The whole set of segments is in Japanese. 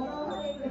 Thank you.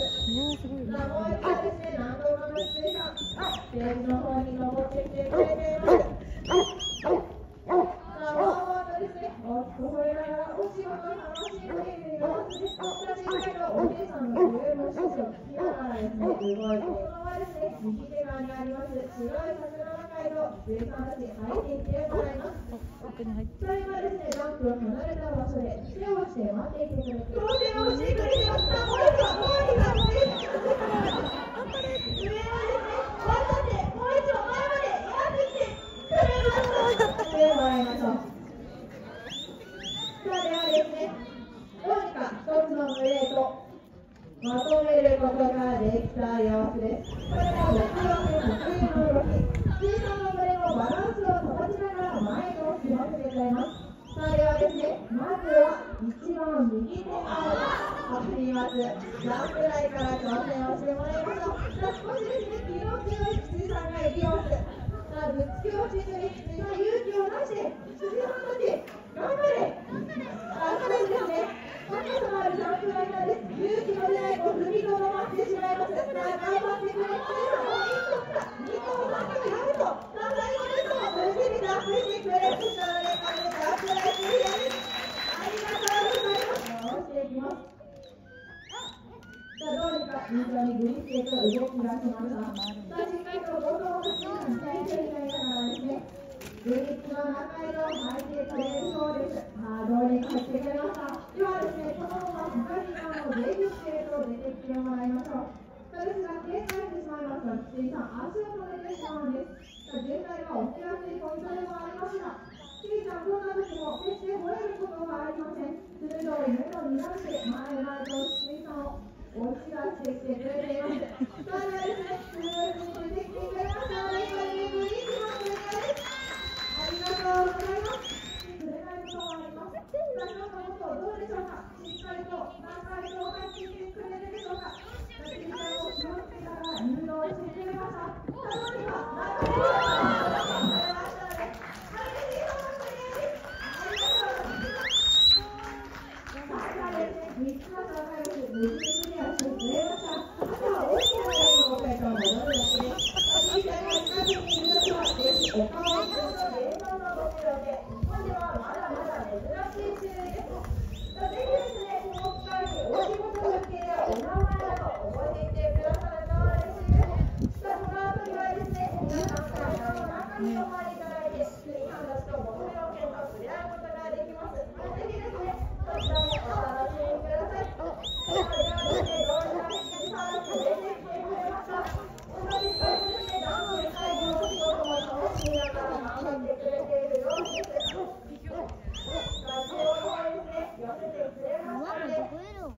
奥に入。はですね、バンプを離れた場所で手をして待っていてください。点目どう。にか1つのプレーとまとめることができた様子ですこれが目標の普通の動き通常の群れのバランスを保ちながら前を進ませてくれますさあではですねまずは一番右手側走ります。何くらいから挑戦をしてもらいましょう。さあ少しですね、気の強い羊さんがいきます。さあぶつけを中心に羊さん勇気を出して、羊さんたち頑張れ。非常にグリップが動き出しました。充実の中身を巻いてくれそうです。あ、どうにかしてくれます。ではですね、このまま高木さんの全力系と出てきてもらいましょう。そうですが、携帯してしまいま、さん、足を止めてしまんです。現在はね。